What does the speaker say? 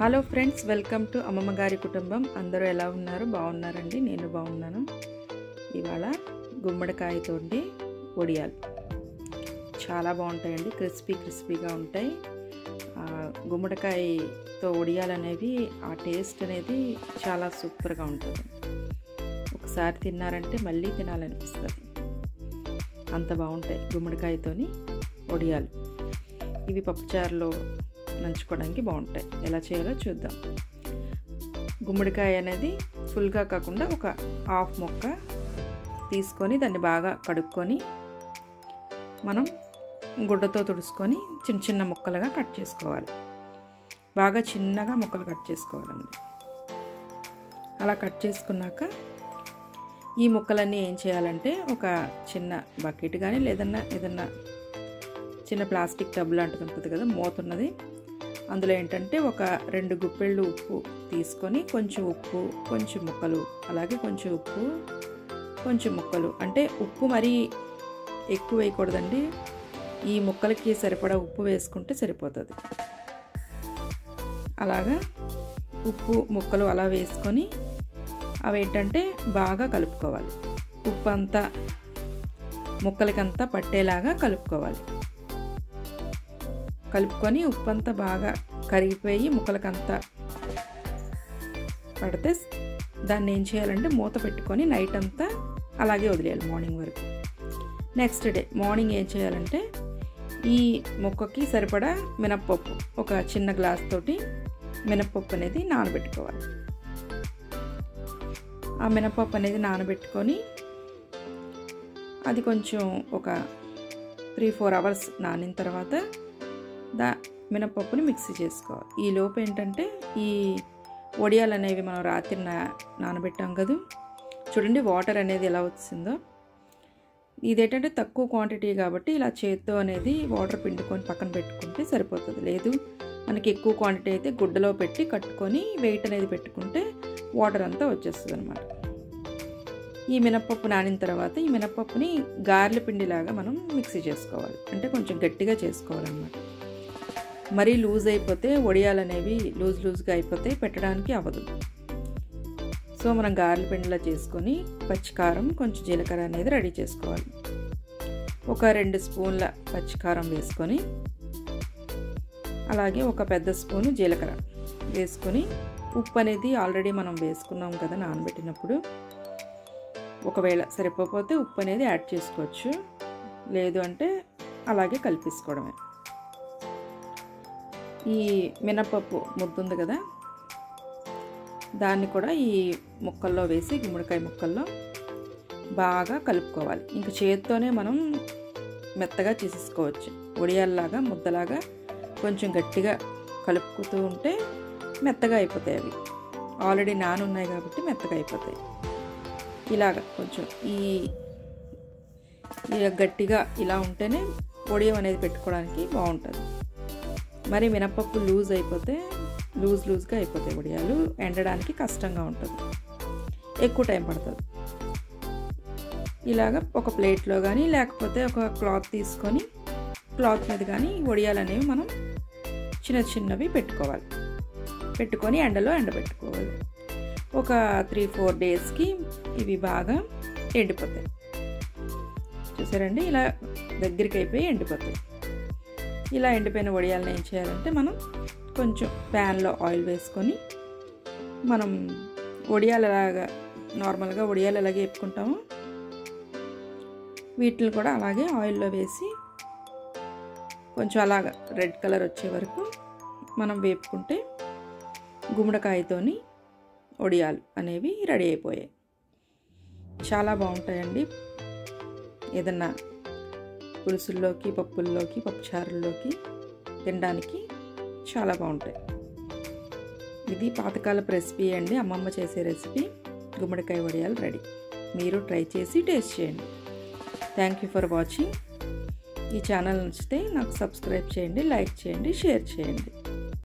Hello friends welcome to అమ్మమ్మ గారి కుటుంబం. అందరూ ఎలా ఉన్నారు? బాగున్నారండి? నేను బాగున్నాను. ఇవాళ గుమ్మడికాయతోటి వడియాలు. చాలా బాగుంటాయండి. క్రిస్పీ క్రిస్పీగా ఉంటాయి. ఆ, గుమ్మడికాయతో వడియాలు అనేవి ఆ టేస్ట్ అనేది చాలా సూపర్గా ఉంటుంది. ఒకసారి తిన్నారంటే మళ్ళీ తినాలనిపిస్తుంది. అంత బాగుంటాయి గుమ్మడికాయతోని వడియాలు. ఇవి పప్పుచారులో నంచుకోవడానికి బాగుంటాయి. ఎలా చేయాలో చూద్దాం. గుమ్మడికాయ అనేది ఫుల్గా కాకుండా ఒక హాఫ్ మొక్క తీసుకొని దాన్ని బాగా కడుక్కొని మనం గుడ్డతో తుడుచుకొని చిన్న చిన్న ముక్కలుగా కట్ చేసుకోవాలి. బాగా చిన్నగా ముక్కలు కట్ చేసుకోవాలండి. అలా కట్ చేసుకున్నాక ఈ ముక్కలన్నీ ఏం చేయాలంటే ఒక చిన్న బకెట్ కానీ లేదన్నా ఏదన్నా చిన్న ప్లాస్టిక్ టబ్ లాంటిది ఉంటుంది కదా మూతున్నది అందులో ఏంటంటే ఒక రెండు గుప్పెళ్ళు ఉప్పు తీసుకొని కొంచెం ఉప్పు కొంచెం ముక్కలు అలాగే కొంచెం ఉప్పు కొంచెం ముక్కలు. అంటే ఉప్పు మరీ ఎక్కువ వేయకూడదండి. ఈ ముక్కలకి సరిపడా ఉప్పు వేసుకుంటే సరిపోతుంది. అలాగా ఉప్పు ముక్కలు అలా వేసుకొని అవి ఏంటంటే బాగా కలుపుకోవాలి. ఉప్పు అంతా ముక్కలకంతా పట్టేలాగా కలుపుకోవాలి. కలుపుకొని ఉప్పు అంతా బాగా కరిగిపోయి ముక్కలకంతా పడితే దాన్ని ఏం చేయాలంటే మూత పెట్టుకొని నైట్ అంతా అలాగే వదిలేయాలి మార్నింగ్ వరకు. నెక్స్ట్ డే మార్నింగ్ ఏం చేయాలంటే ఈ మొక్కకి సరిపడా మినప్పప్పు ఒక చిన్న గ్లాస్ తోటి మినప్పప్పు అనేది నానబెట్టుకోవాలి. ఆ మినప్పప్పు అనేది నానబెట్టుకొని అది కొంచెం ఒక త్రీ ఫోర్ అవర్స్ నానిన తర్వాత దా మినపప్పుని మిక్సీ చేసుకోవాలి. ఈ లోపు ఏంటంటే ఈ వడియాలు అనేవి మనం రాత్రి నా నానబెట్టాం కదా. చూడండి వాటర్ అనేది ఎలా వచ్చిందో. ఇదేంటంటే తక్కువ క్వాంటిటీ కాబట్టి ఇలా చేత్తో అనేది వాటర్ పిండుకొని పక్కన పెట్టుకుంటే సరిపోతుంది. లేదు మనకి ఎక్కువ క్వాంటిటీ అయితే గుడ్డలో పెట్టి కట్టుకొని వెయిట్ అనేది పెట్టుకుంటే వాటర్ అంతా వచ్చేస్తుంది అనమాట ఈ మినప్పప్పు నానిన తర్వాత ఈ మినప్పప్పుని గార్ల పిండిలాగా మనం మిక్సీ చేసుకోవాలి. అంటే కొంచెం గట్టిగా చేసుకోవాలన్నమాట. మరీ లూజ్ అయిపోతే వడియాలు అనేవి లూజ్ లూజ్గా అయిపోతే పెట్టడానికి అవ్వదు. సో మనం గారెల పిండిలా చేసుకొని పచ్చికారం కొంచెం జీలకర్ర అనేది రెడీ చేసుకోవాలి. ఒక రెండు స్పూన్ల పచ్చికారం వేసుకొని అలాగే ఒక పెద్ద స్పూను జీలకర్ర వేసుకొని ఉప్పు అనేది ఆల్రెడీ మనం వేసుకున్నాం కదా నానబెట్టినప్పుడు. ఒకవేళ సరిపోతే ఉప్పు అనేది యాడ్ చేసుకోవచ్చు. లేదు అంటే అలాగే కలిపేసుకోవడమే. ఈ మినపప్పు ముద్దుంది కదా దాన్ని కూడా ఈ ముక్కల్లో వేసి గుమ్మడికాయ ముక్కల్లో బాగా కలుపుకోవాలి. ఇంక చేతితోనే మనం మెత్తగా చేసేసుకోవచ్చు. ఒడియాల్లాగా ముద్దలాగా కొంచెం గట్టిగా కలుపుతూ ఉంటే మెత్తగా అయిపోతాయి అవి. ఆల్రెడీ నానున్నాయి కాబట్టి మెత్తగా అయిపోతాయి. ఇలాగ కొంచెం ఈ గట్టిగా ఇలా ఉంటేనే పొడియం అనేది పెట్టుకోవడానికి బాగుంటుంది. మరి మినపప్పు లూజ్ అయిపోతే లూజ్ లూజ్గా అయిపోతాయి వడియాలు. ఎండడానికి కష్టంగా ఉంటుంది. ఎక్కువ టైం పడుతుంది. ఇలాగ ఒక ప్లేట్లో కానీ లేకపోతే ఒక క్లాత్ తీసుకొని క్లాత్ మీద కానీ వడియాలు అనేవి మనం చిన్న చిన్నవి పెట్టుకోవాలి. పెట్టుకొని ఎండలో ఎండబెట్టుకోవాలి. ఒక త్రీ ఫోర్ డేస్కి ఇవి బాగా ఎండిపోతాయి. చూసారండి? ఇలా దగ్గరికి అయిపోయి ఎండిపోతాయి. ఇలా ఎండిపోయిన వడియాలను ఏం చేయాలంటే మనం కొంచెం ప్యాన్లో ఆయిల్ వేసుకొని మనం వడియాలు ఎలాగా నార్మల్గా వడియాలు ఎలాగే వేపుకుంటామో వీటిని కూడా అలాగే ఆయిల్లో వేసి కొంచెం అలాగ రెడ్ కలర్ వచ్చే వరకు మనం వేపుకుంటే గుమ్మడికాయతోని వడియాలు అనేవి రెడీ అయిపోయాయి. చాలా బాగుంటాయండి. ఏదన్నా పులుసుల్లోకి పప్పుల్లోకి పప్పుచారుల్లోకి తినడానికి చాలా బాగుంటాయి. ఇది పాతకాలపు రెసిపీ అండి. అమ్మమ్మ చేసే రెసిపీ. గుమ్మడికాయ వడియాలు రెడీ. మీరు ట్రై చేసి టేస్ట్ చేయండి. థ్యాంక్ యూ ఫర్ వాచింగ్ ఈ ఛానల్ నచ్చితే నాకు సబ్స్క్రైబ్ చేయండి లైక్ చేయండి షేర్ చేయండి.